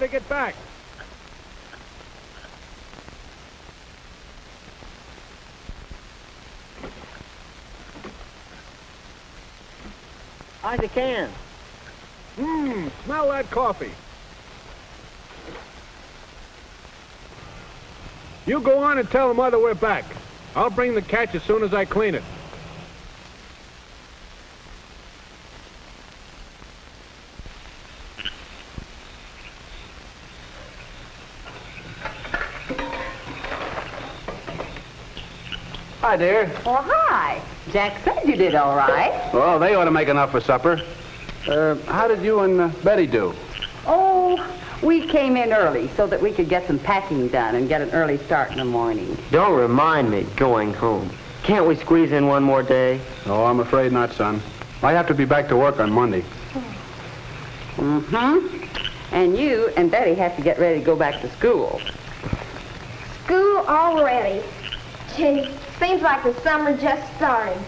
better get back. How's the can? Mmm, smell that coffee. You go on and tell the mother we're back. I'll bring the catch as soon as I clean it. Hi, dear. Oh, hi. Jack said you did all right. Well, they ought to make enough for supper. Uh, how did you and uh, Betty do? Oh, we came in early so that we could get some packing done and get an early start in the morning. Don't remind me going home. Can't we squeeze in one more day? Oh, I'm afraid not, son. I have to be back to work on Monday. Mm-hmm. And you and Betty have to get ready to go back to school. School already. Gee, seems like the summer just started.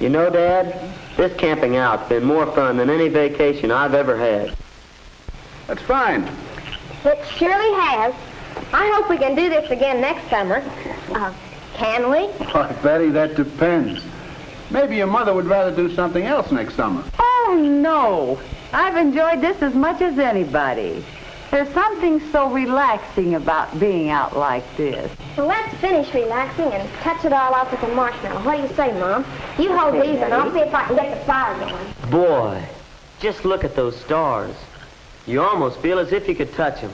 You know, Dad, this camping out's been more fun than any vacation I've ever had. That's fine. It surely has. I hope we can do this again next summer. Uh, can we? Why, Betty, that depends. Maybe your mother would rather do something else next summer. Oh, no. I've enjoyed this as much as anybody. There's something so relaxing about being out like this. Well, let's finish relaxing and touch it all off with a marshmallow. What do you say, Mom? You hold Okay, these and I'll see if I can get the fire going. Boy, just look at those stars. You almost feel as if you could touch them.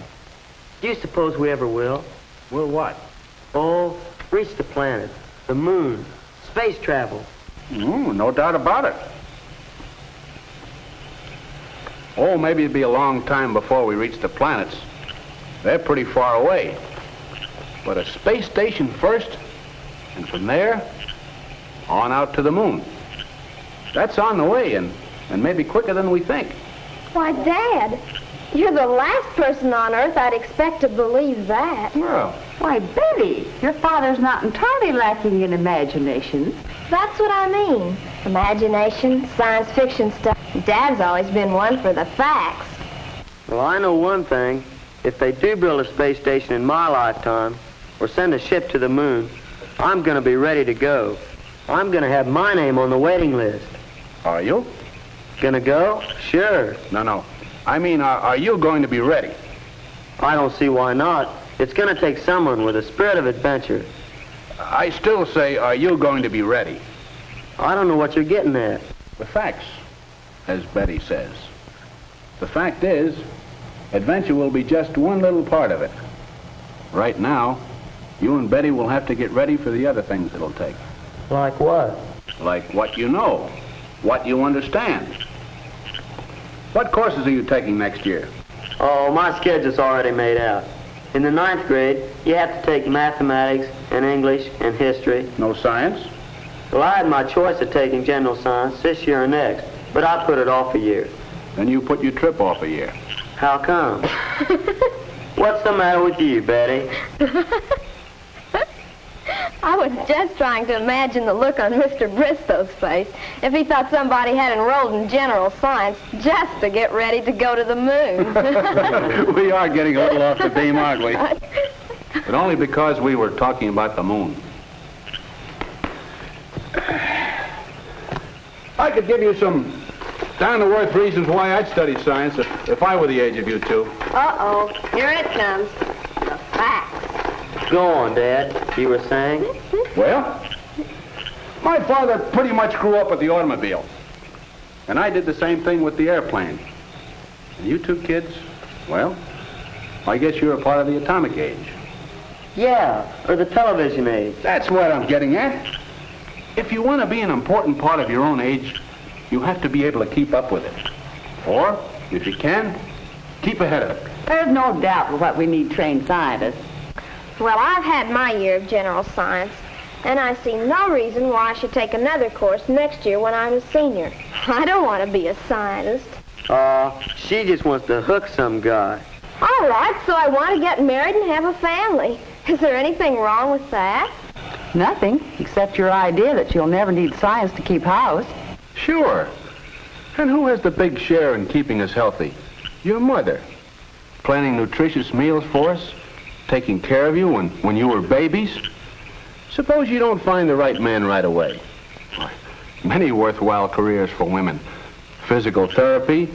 Do you suppose we ever will? Will what? Oh, reach the planet, the moon, space travel. Mm, no doubt about it. Oh, maybe it'd be a long time before we reach the planets. They're pretty far away. But a space station first, and from there, on out to the moon. That's on the way, and, and maybe quicker than we think. Why, Dad, you're the last person on Earth I'd expect to believe that. Well, Why, Betty, your father's not entirely lacking in imagination. That's what I mean. Imagination, science fiction stuff. Dad's always been one for the facts. Well, I know one thing. If they do build a space station in my lifetime, or send a ship to the moon, I'm going to be ready to go. I'm going to have my name on the waiting list. are you? Gonna go? Sure. No, no. I mean, are, are you going to be ready? I don't see why not. It's gonna take someone with a spirit of adventure. I still say, are you going to be ready? I don't know what you're getting at. The facts, as Betty says. The fact is, adventure will be just one little part of it. Right now, you and Betty will have to get ready for the other things it'll take. Like what? Like what you know, what you understand. What courses are you taking next year? Oh, my schedule's already made out. In the ninth grade, you have to take mathematics and English and history. No science? Well, I had my choice of taking general science this year or next, but I put it off a year. Then you put your trip off a year. How come? What's the matter with you, Betty? I was just trying to imagine the look on Mr. Bristow's face if he thought somebody had enrolled in general science just to get ready to go to the moon. we are getting a little off the beam, aren't we? But only because we were talking about the moon. I could give you some down-to-earth reasons why I'd study science if, if I were the age of you two. Uh-oh, here it comes. The facts. Go on, Dad. You were saying? Well, my father pretty much grew up with the automobile. And I did the same thing with the airplane. And you two kids, well, I guess you're a part of the atomic age. Yeah, or the television age. That's what I'm getting at. If you want to be an important part of your own age, you have to be able to keep up with it. Or, if you can, keep ahead of it. There's no doubt what we need trained scientists. Well, I've had my year of general science, and I see no reason why I should take another course next year when I'm a senior. I don't want to be a scientist. Uh, she just wants to hook some guy. All right, so I want to get married and have a family. Is there anything wrong with that? Nothing, except your idea that you'll never need science to keep house. Sure. And who has the big share in keeping us healthy? Your mother. Planning nutritious meals for us, taking care of you when, when you were babies. Suppose you don't find the right man right away. Many worthwhile careers for women. Physical therapy,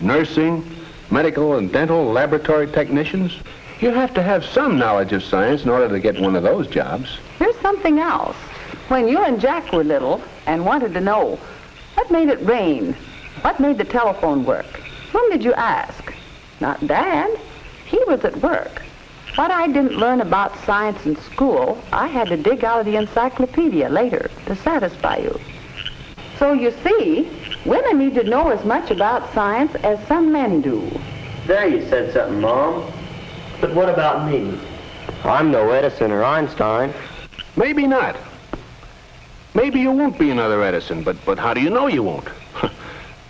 nursing, medical and dental laboratory technicians. You have to have some knowledge of science in order to get one of those jobs. Here's something else. When you and Jack were little and wanted to know what made it rain, what made the telephone work, whom did you ask? Not Dad. He was at work. What I didn't learn about science in school, I had to dig out of the encyclopedia later to satisfy you. So you see, women need to know as much about science as some men do. There you said something, Mom. But what about me? I'm no Edison or Einstein. Maybe not. Maybe you won't be another Edison, but, but how do you know you won't?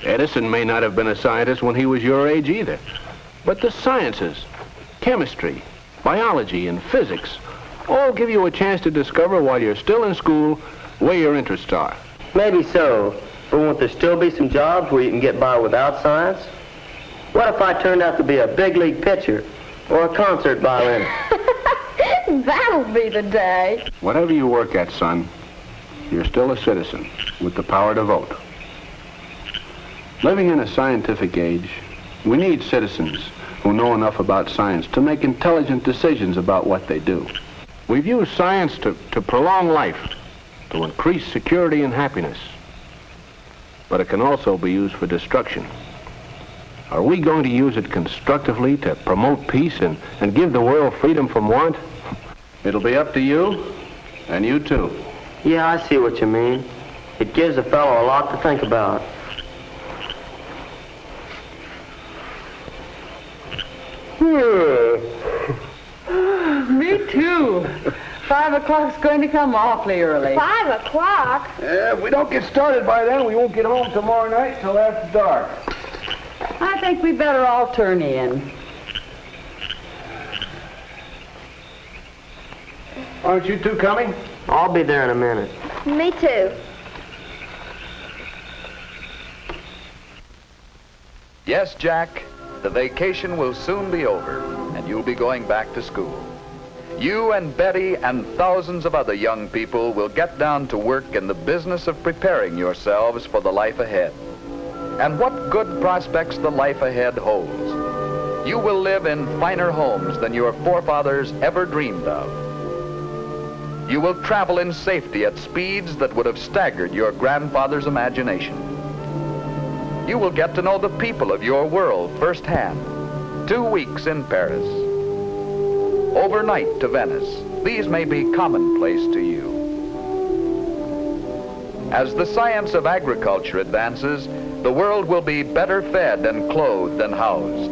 Edison may not have been a scientist when he was your age either. But the sciences, chemistry, biology, and physics all give you a chance to discover while you're still in school where your interests are. Maybe so, but won't there still be some jobs where you can get by without science? What if I turned out to be a big league pitcher or a concert violinist? That'll be the day. Whatever you work at, son, you're still a citizen with the power to vote. Living in a scientific age, we need citizens who know enough about science to make intelligent decisions about what they do. We've used science to, to prolong life, to increase security and happiness. But it can also be used for destruction. Are we going to use it constructively to promote peace and, and give the world freedom from want? It'll be up to you, and you too. Yeah, I see what you mean. It gives a fellow a lot to think about. Me too. Five o'clock's going to come awfully early. Five o'clock? Yeah, if we don't get started by then, we won't get home tomorrow night till after dark. I think we better all turn in. Aren't you two coming? I'll be there in a minute. Me too. Yes, Jack, the vacation will soon be over, and you'll be going back to school. You and Betty and thousands of other young people will get down to work in the business of preparing yourselves for the life ahead. And what good prospects the life ahead holds. You will live in finer homes than your forefathers ever dreamed of. You will travel in safety at speeds that would have staggered your grandfather's imagination. You will get to know the people of your world firsthand. Two weeks in Paris. Overnight to Venice. These may be commonplace to you. As the science of agriculture advances, the world will be better fed and clothed and housed.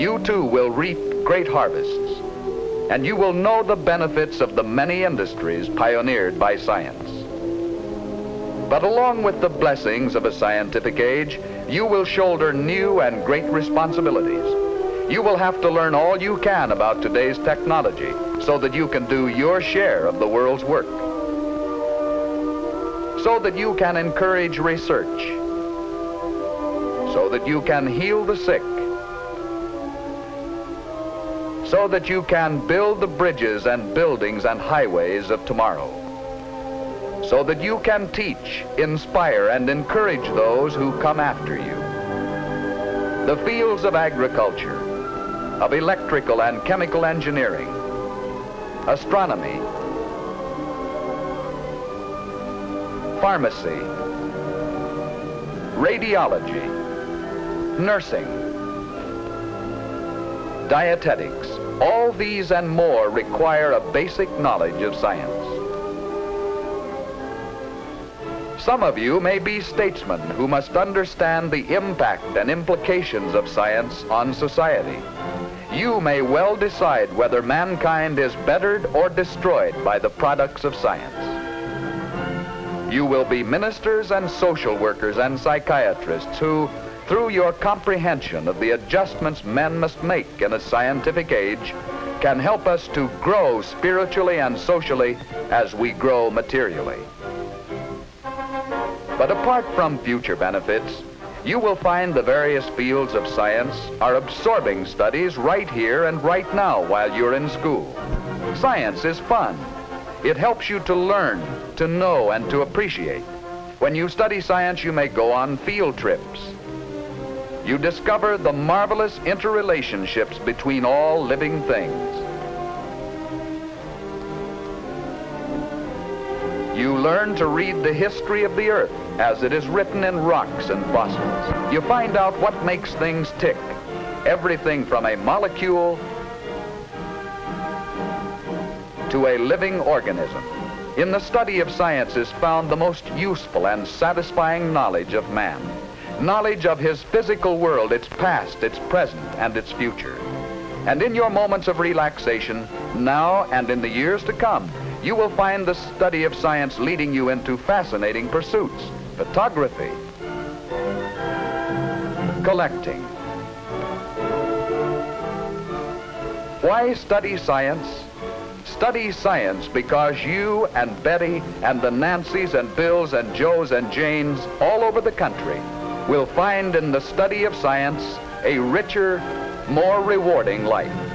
You too will reap great harvests. And you will know the benefits of the many industries pioneered by science. But along with the blessings of a scientific age, you will shoulder new and great responsibilities. You will have to learn all you can about today's technology so that you can do your share of the world's work. So that you can encourage research. So that you can heal the sick. So that you can build the bridges and buildings and highways of tomorrow so that you can teach, inspire, and encourage those who come after you. The fields of agriculture, of electrical and chemical engineering, astronomy, pharmacy, radiology, nursing, dietetics, all these and more require a basic knowledge of science. Some of you may be statesmen who must understand the impact and implications of science on society. You may well decide whether mankind is bettered or destroyed by the products of science. You will be ministers and social workers and psychiatrists who, through your comprehension of the adjustments men must make in a scientific age, can help us to grow spiritually and socially as we grow materially. But apart from future benefits, you will find the various fields of science are absorbing studies right here and right now while you're in school. Science is fun. It helps you to learn, to know, and to appreciate. When you study science, you may go on field trips. You discover the marvelous interrelationships between all living things. You learn to read the history of the earth as it is written in rocks and fossils. You find out what makes things tick. Everything from a molecule to a living organism. In the study of science is found the most useful and satisfying knowledge of man. Knowledge of his physical world, its past, its present, and its future. And in your moments of relaxation, now and in the years to come, you will find the study of science leading you into fascinating pursuits. Photography, collecting. Why study science? Study science because you and Betty and the Nancys and Bills and Joes and Janes all over the country will find in the study of science a richer, more rewarding life.